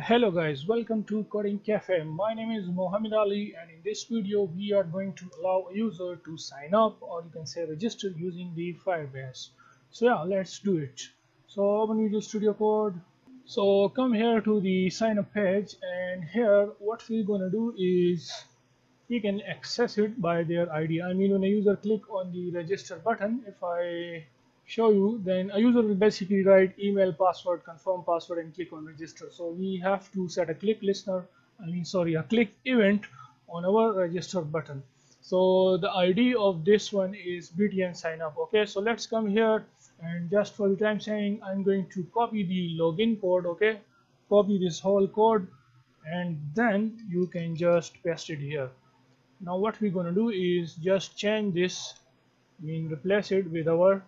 Hello guys, welcome to Coding Cafe. My name is Mohammed Ali and in this video we are going to allow a user to sign up or you can say register using the Firebase. So yeah, let's do it. So open Visual Studio Code. So come here to the sign up page and here what we're gonna do is we can access it by their ID. I mean when a user click on the register button, if I show you then a user will basically write email password confirm password and click on register. So we have to set a click listener I mean sorry a click event on our register button. So the ID of this one is BTN sign up. Okay so let's come here. And just for the time saying I'm going to copy the login code okay? Copy this whole code and then you can just paste it here. Now what we're gonna do is just change this mean replace it with our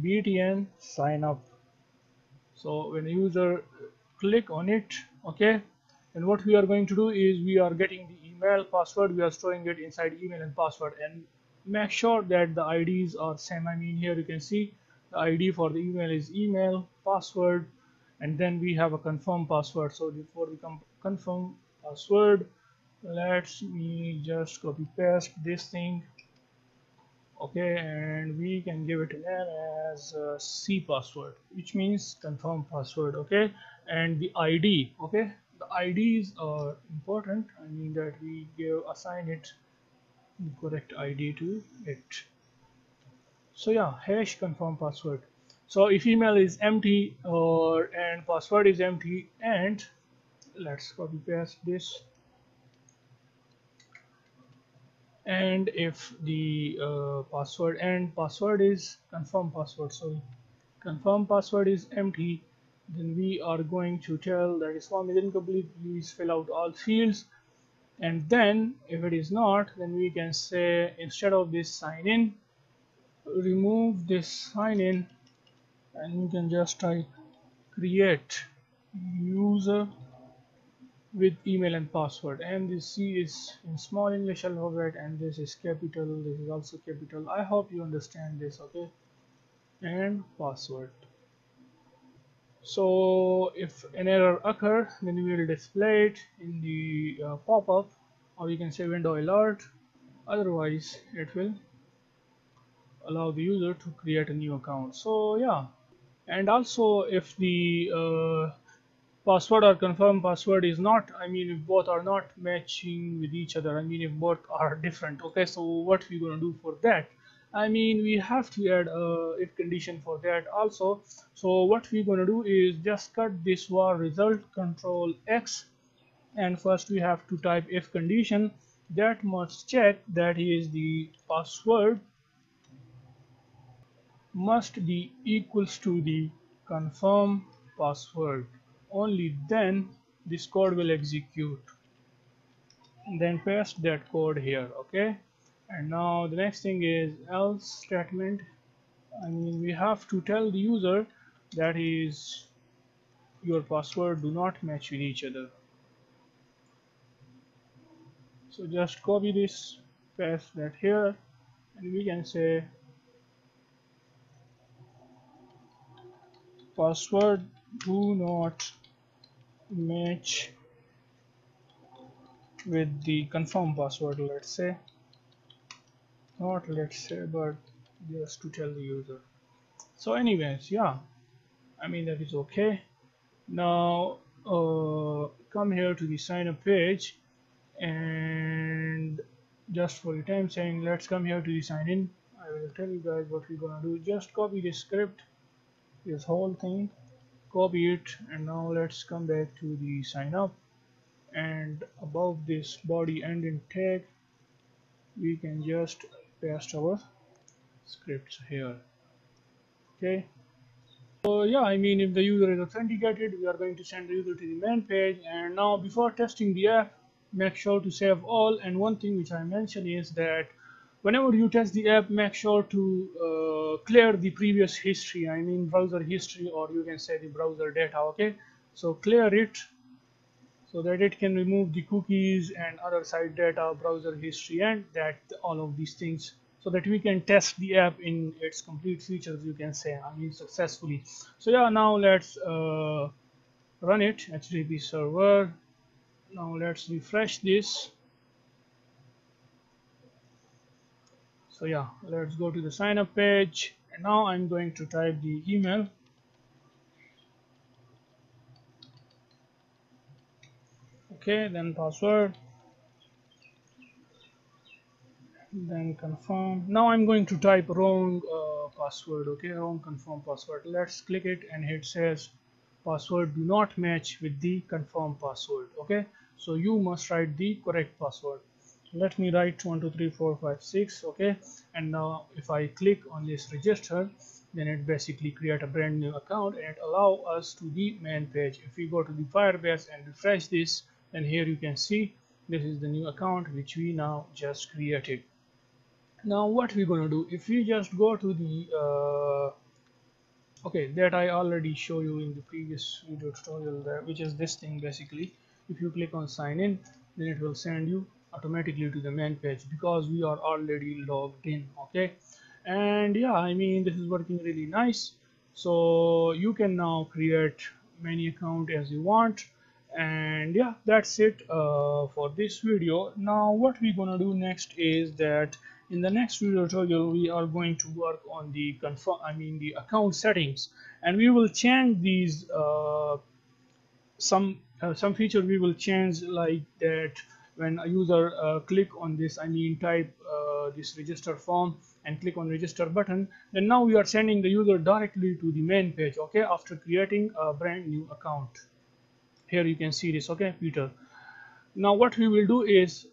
btn sign up. So when user click on it okay and what we are going to do is we are getting the email password. We are storing it inside email and password and make sure that the IDs are same. I mean here you can see the ID for the email is email password and then we have a confirm password. So before we come confirm password let me just copy paste this thing okay and we can give it a name as uh, c password which means confirm password okay? And the id okay? The ids are important. I mean that we give assign it the correct id to it. So yeah hash confirm password. So if email is empty or and password is empty and let's copy paste this and if the uh, password and password is confirm password so confirm password is empty then we are going to tell that this form is incomplete please fill out all fields. And then if it is not then we can say instead of this sign in remove this sign in and you can just type create user with email and password. And this C is in small English alphabet and this is capital this is also capital. I hope you understand this okay? And password. So if an error occur then we will display it in the uh, pop-up or you can say window alert. Otherwise it will allow the user to create a new account. So yeah. And also if the uh, password or confirm password is not i mean if both are not matching with each other i mean if both are different okay so what we gonna do for that? I mean we have to add a if condition for that also. So what we're gonna do is just cut this var result control x and first we have to type if condition. That must check that is the password must be equals to the confirm password only then this code will execute. Then paste that code here okay? And now the next thing is else statement. I mean we have to tell the user that is your password do not match with each other. So just copy this paste that here and we can say password do not match with the confirm password let's say. Not let's say but just to tell the user. So anyways yeah. I mean that is okay. Now uh, come here to the sign up page and just for the time saying let's come here to the sign in. I will tell you guys what we're gonna do. Just copy the script this whole thing copy it and now let's come back to the sign up. And above this body ending tag we can just paste our scripts here. Okay. So yeah I mean if the user is authenticated we are going to send the user to the main page. And now before testing the app make sure to save all. And one thing which I mentioned is that whenever you test the app make sure to uh, clear the previous history. I mean browser history or you can say the browser data okay? So clear it so that it can remove the cookies and other site data browser history and that all of these things so that we can test the app in its complete features you can say I mean successfully. So yeah now let's uh, run it http server. Now let's refresh this so yeah let's go to the sign up page. And now I'm going to type the email. Okay then password. Then confirm. Now I'm going to type wrong uh, password okay? Wrong confirm password. Let's click it and it says password do not match with the confirm password okay? So you must write the correct password let me write 1 2 3 4 5 6 okay? And now if I click on this register then it basically create a brand new account and it allow us to the main page. If we go to the Firebase and refresh this then here you can see this is the new account which we now just created. Now what we're gonna do? If we just go to the uh, okay that I already show you in the previous video tutorial there which is this thing basically. If you click on sign in then it will send you automatically to the main page because we are already logged in okay? And yeah I mean this is working really nice. So you can now create many account as you want. And yeah that's it uh, for this video. Now what we're gonna do next is that in the next video tutorial we are going to work on the confirm I mean the account settings. And we will change these uh, some uh, some feature we will change like that when a user uh, click on this I mean type uh, this register form and click on register button then now we are sending the user directly to the main page okay after creating a brand new account. Here you can see this okay Peter. Now what we will do is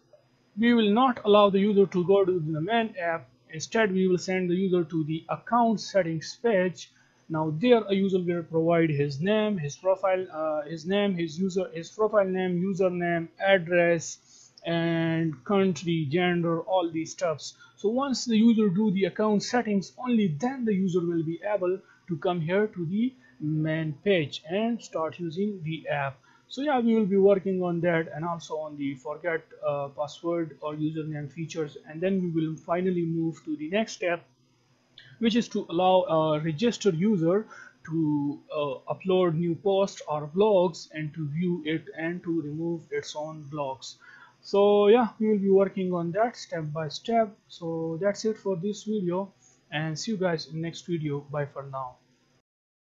we will not allow the user to go to the main app. Instead we will send the user to the account settings page. Now there a user will provide his name his profile uh, his name his user his profile name username address and country gender all these stuffs. So once the user do the account settings only then the user will be able to come here to the main page and start using the app. So yeah we will be working on that and also on the forget uh, password or username features and then we will finally move to the next step which is to allow a registered user to uh, upload new posts or blogs and to view it and to remove its own blogs so yeah we will be working on that step by step. So that's it for this video and see you guys in next video. Bye for now